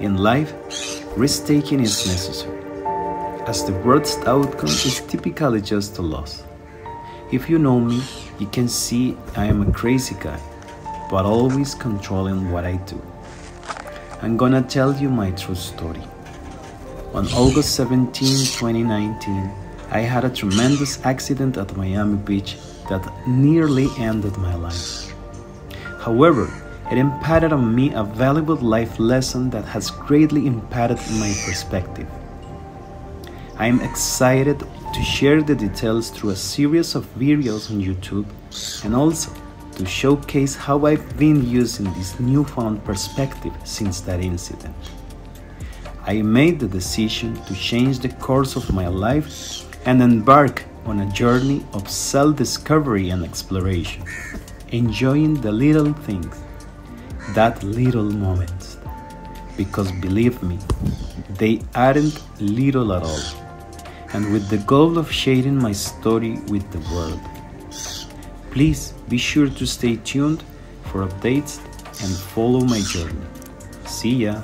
In life, risk taking is necessary, as the worst outcome is typically just a loss. If you know me, you can see I am a crazy guy, but always controlling what I do. I'm gonna tell you my true story. On August 17, 2019, I had a tremendous accident at Miami Beach that nearly ended my life. However, it imparted on me a valuable life lesson that has greatly impacted my perspective. I am excited to share the details through a series of videos on YouTube and also to showcase how I've been using this newfound perspective since that incident. I made the decision to change the course of my life and embark on a journey of self discovery and exploration, enjoying the little things that little moments. Because believe me, they aren't little at all. And with the goal of sharing my story with the world. Please be sure to stay tuned for updates and follow my journey. See ya!